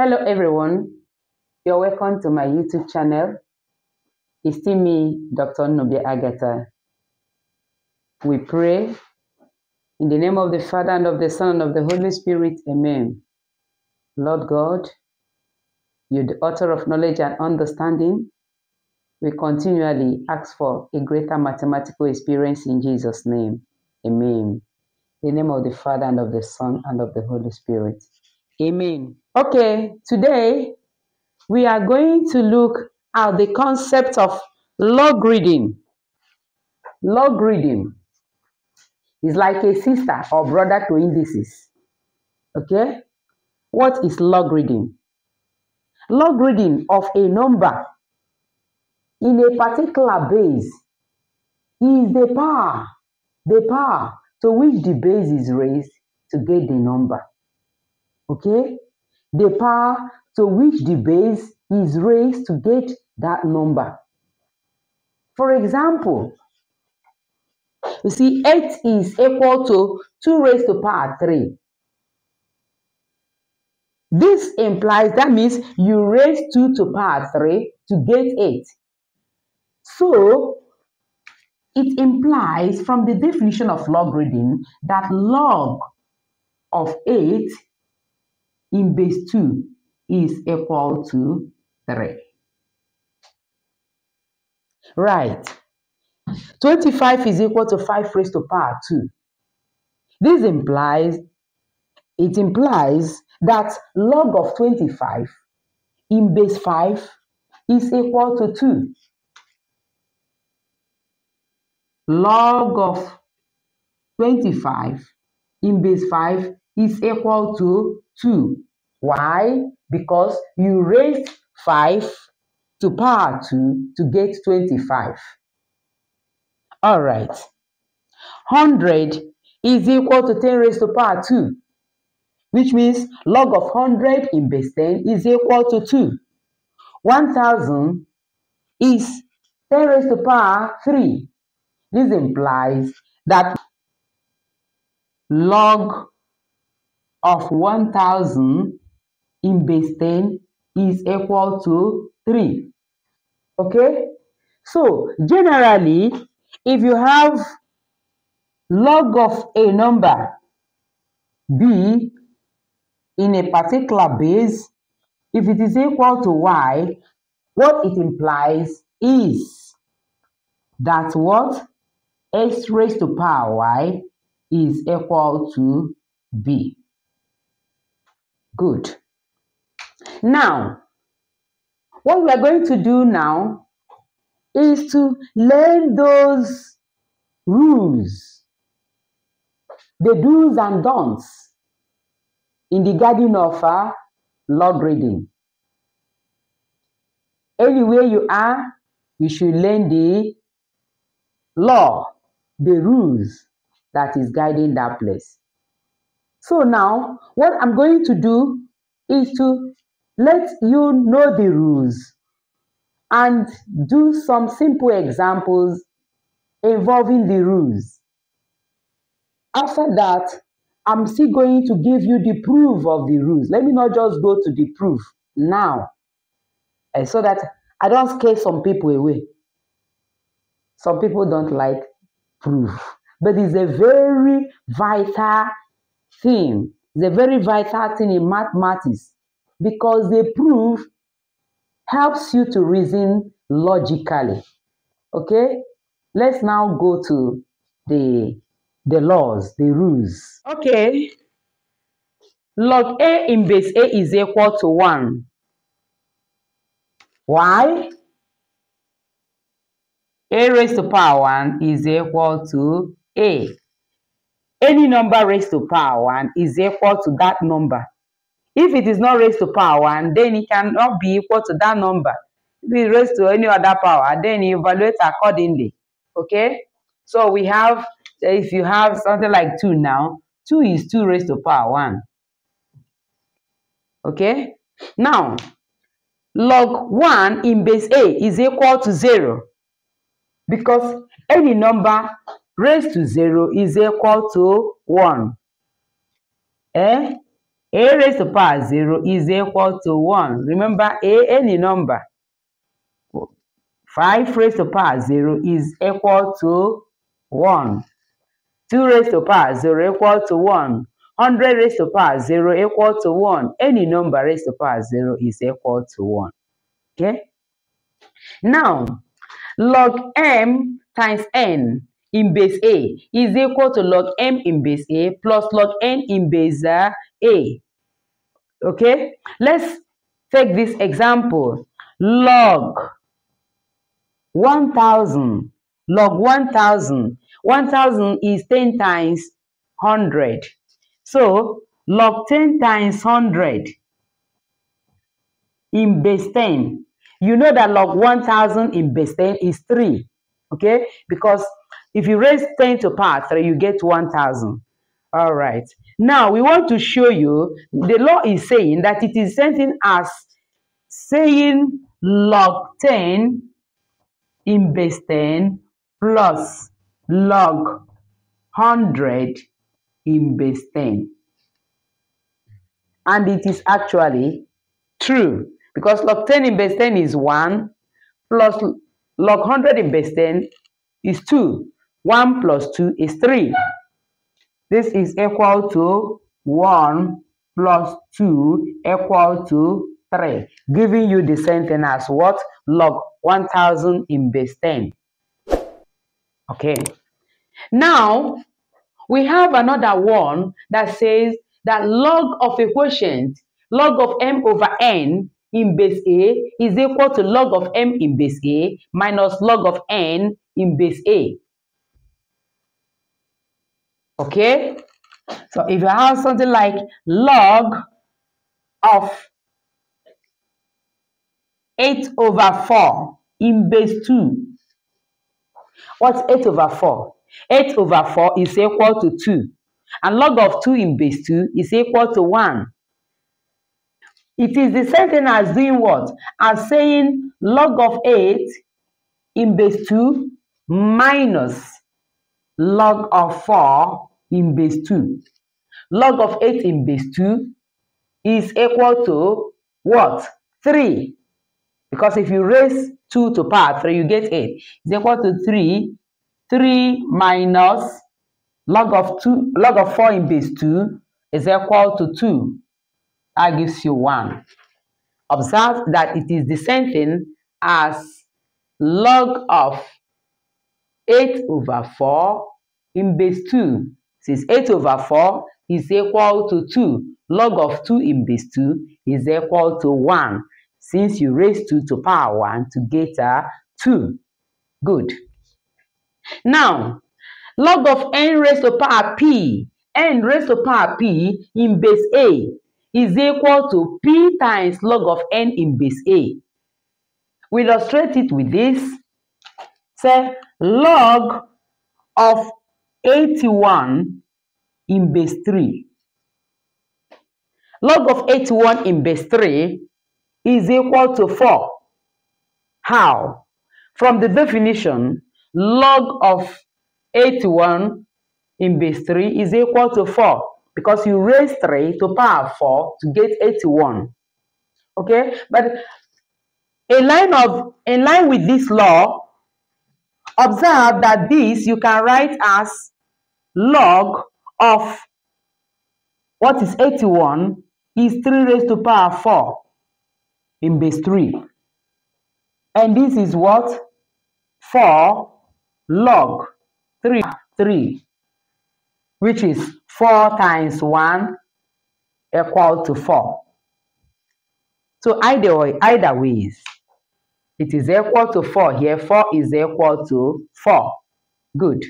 Hello everyone, you're welcome to my YouTube channel. It's still me, Dr. Nnubia Agatha. We pray in the name of the Father and of the Son and of the Holy Spirit. Amen. Lord God, you're the author of knowledge and understanding. We continually ask for a greater mathematical experience in Jesus' name. Amen. In the name of the Father and of the Son and of the Holy Spirit. Amen. Okay, today we are going to look at the concept of logarithm. Log reading is like a sister or brother to indices. Okay? What is logarithm? Log reading of a number in a particular base is the power, the power to which the base is raised to get the number. Okay? The power to which the base is raised to get that number. For example, you see 8 is equal to 2 raised to power 3. This implies that means you raise 2 to power 3 to get 8. So, it implies from the definition of logarithm that log of 8 in base 2 is equal to 3. Right. 25 is equal to 5 raised to power 2. This implies, it implies that log of 25 in base 5 is equal to 2. Log of 25 in base 5 is equal to 2. Why? Because you raised 5 to power 2 to get 25. All right. 100 is equal to 10 raised to power 2, which means log of 100 in base 10 is equal to 2. 1000 is 10 raised to power 3. This implies that log of 1000 in base 10 is equal to 3. Okay? So, generally, if you have log of a number b in a particular base, if it is equal to y, what it implies is that what x raised to power y is equal to b. Good. Now, what we are going to do now is to learn those rules, the do's and don'ts in the garden of uh, logarithm. Anywhere you are, you should learn the law, the rules that is guiding that place. So now, what I'm going to do is to let you know the rules and do some simple examples involving the rules. After that, I'm still going to give you the proof of the rules. Let me not just go to the proof now, uh, so that I don't scare some people away. Some people don't like proof, but it's a very vital thing. It's a very vital thing in mathematics because the proof helps you to reason logically. Okay, let's now go to the the laws, the rules. Okay, log a in base a is equal to 1. Why? a raised to power 1 is equal to a. Any number raised to power 1 is equal to that number. If it is not raised to power 1, then it cannot be equal to that number. If it is raised to any other power, then you evaluate accordingly. Okay? So we have, if you have something like 2 now, 2 is 2 raised to power 1. Okay? Now, log 1 in base A is equal to 0 because any number raised to 0 is equal to 1. Eh? a raised to power 0 is equal to 1. Remember, a any number. 5 raised to power 0 is equal to 1. 2 raised to power 0 equal to 1. 100 raised to power 0 equal to 1. Any number raised to power 0 is equal to 1. Okay? Now, log m times n in base A is equal to log m in base A plus log n in base A. Okay? Let's take this example. Log 1000. Log 1000. 1000 is 10 times 100. So, log 10 times 100 in base 10. You know that log 1000 in base 10 is 3. Okay? Because if you raise 10 to power 3, you get 1000. All right. Now, we want to show you, the law is saying that it is something as saying log 10 in base 10 plus log 100 in base 10. And it is actually true because log 10 in base 10 is 1 plus log 100 in base 10 is 2. 1 plus 2 is 3. This is equal to 1 plus 2 equal to 3, giving you the sentence as what? Log 1000 in base 10. Okay. Now, we have another one that says that log of a quotient, log of m over n in base A is equal to log of m in base A minus log of n in base A. Okay? So if you have something like log of 8 over 4 in base 2, what's 8 over 4? 8 over 4 is equal to 2. And log of 2 in base 2 is equal to 1. It is the same thing as doing what? As saying log of 8 in base 2 minus log of 4 in base 2. Log of 8 in base 2 is equal to what? 3. Because if you raise 2 to power 3, you get 8. It's equal to 3 3 minus log of 2 log of 4 in base 2 is equal to 2 that gives you 1 observe that it is the same thing as log of 8 over 4 in base 2 since 8 over 4 is equal to 2 log of 2 in base 2 is equal to 1 since you raise 2 to power 1 to get a 2 good. Now, log of n raised to power p, n raised to power p in base A is equal to p times log of n in base A. We illustrate it with this. Say log of 81 in base 3. Log of 81 in base 3 is equal to 4. How? From the definition, log of 81 in base 3 is equal to 4 because you raise 3 to power 4 to get 81. Okay, but in line of in line with this law, observe that this you can write as log of what is 81 is 3 raised to power 4 in base 3. And this is what 4 log 3, 3, which is 4 times 1 equal to 4. So either way, either ways, it is equal to 4 here. 4 is equal to 4. Good.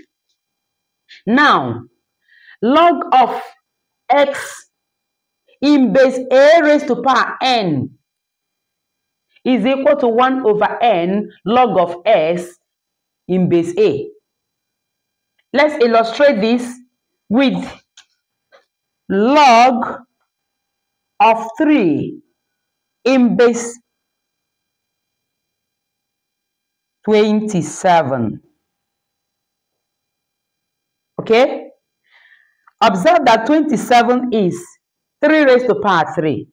Now, log of x in base a raised to power n is equal to 1 over n log of s in base A. Let's illustrate this with log of 3 in base 27. Okay? Observe that 27 is 3 raised to power 3.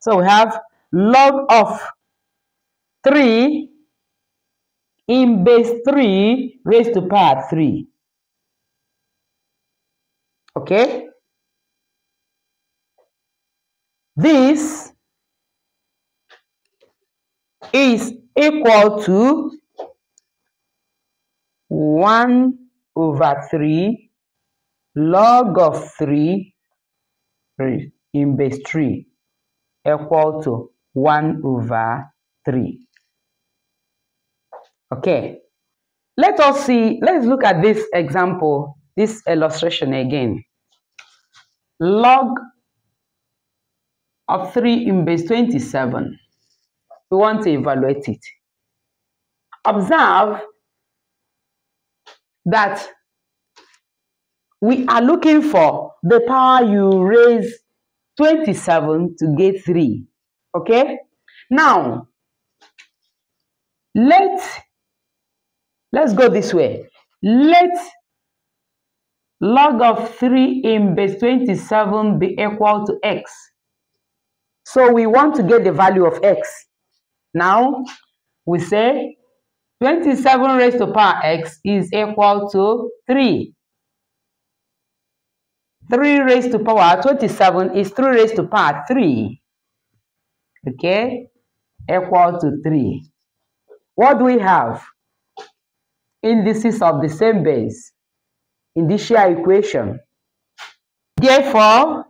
So we have log of 3 in base 3 raised to power 3. Okay? This is equal to 1 over 3 log of 3 in base 3 equal to 1 over 3. Okay, let us see, let's look at this example, this illustration again. Log of 3 in base 27. We want to evaluate it. Observe that we are looking for the power you raise 27 to get 3. Okay? Now, let let's go this way. Let log of 3 in base 27 be equal to x. So we want to get the value of x. Now, we say 27 raised to power x is equal to 3. 3 raised to power 27 is 3 raised to power 3. Okay, equal to 3. What do we have? Indices of the same base in this shear equation. Therefore,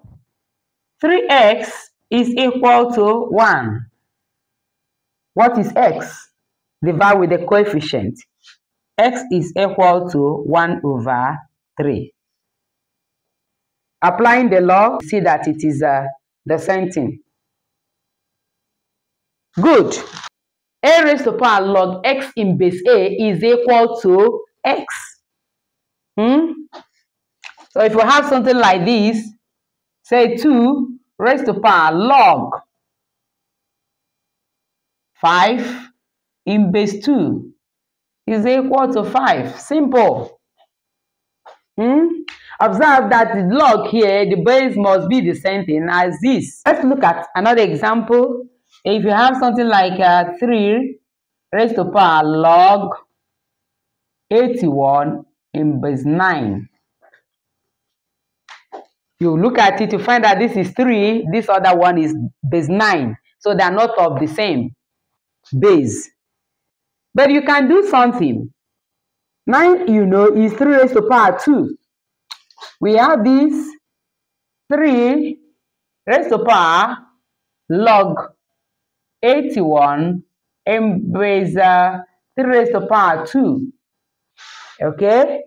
3x is equal to 1. What is x? Divide with the coefficient. x is equal to 1 over 3. Applying the law, see that it is uh, the same thing. Good. a raised to power log x in base a is equal to x. Hmm? So if you have something like this, say 2 raised to power log 5 in base 2 is equal to 5. Simple. Hmm? Observe that the log here, the base must be the same thing as this. Let's look at another example. If you have something like uh, 3 raised to power log 81 in base 9. You look at it, you find that this is 3, this other one is base 9. So they are not of the same base. But you can do something. 9, you know, is 3 raised to power 2. We have this 3 raised to power log 81 and base uh, 3 raised to power 2. Okay?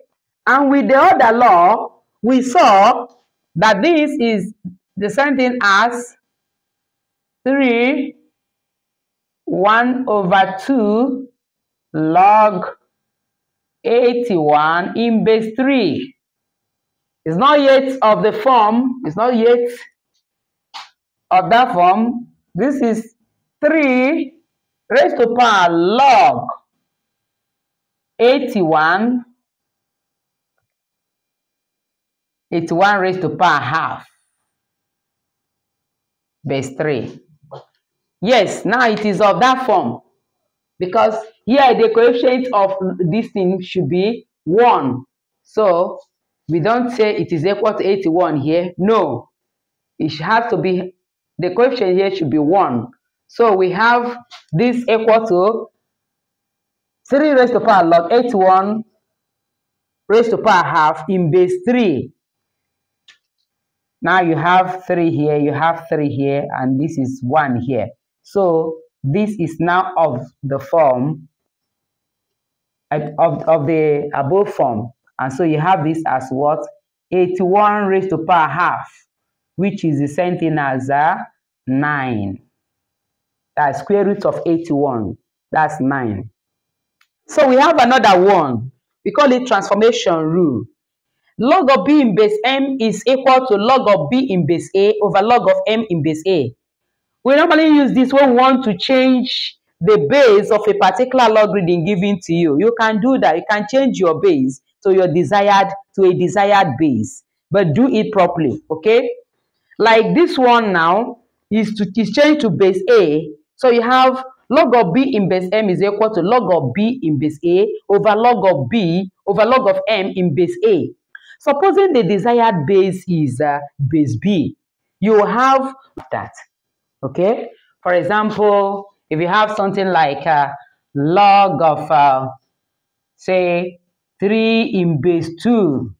And with the other law, we saw that this is the same thing as 3 1 over 2 log 81 in base 3. It's not yet of the form, it's not yet of that form. This is 3 raised to power log 81 81 raised to power half base 3 yes now it is of that form because here the coefficient of this thing should be 1 so we don't say it is equal to 81 here. No. It has to be the coefficient here should be 1 so we have this equal to 3 raised to the power log 81 raised to power half in base 3 now you have 3 here you have 3 here and this is 1 here. So this is now of the form of, of the above form and so you have this as what? 81 raised to power half, which is the same thing as uh, 9. That's square root of 81. That's 9. So we have another one. We call it transformation rule. Log of b in base m is equal to log of b in base a over log of m in base a. We normally use this when we want to change the base of a particular logarithm given to you. You can do that. You can change your base to your desired to a desired base but do it properly okay Like this one now is to is changed to base A. So you have log of b in base m is equal to log of b in base A over log of b over log of m in base A. Supposing the desired base is uh, base b, you have that. Okay? For example, if you have something like uh, log of, uh, say, 3 in base 2,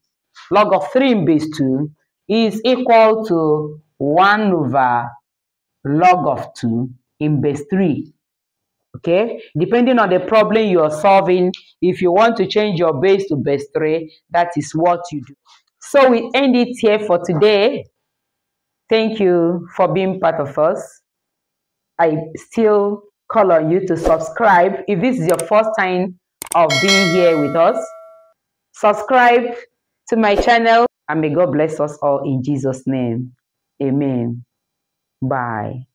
log of 3 in base 2 is equal to 1 over log of 2 in base 3. Okay, depending on the problem you are solving, if you want to change your base to base 3, that is what you do. So we end it here for today. Thank you for being part of us. I still call on you to subscribe. If this is your first time of being here with us, subscribe to my channel and may God bless us all in Jesus' name. Amen. Bye.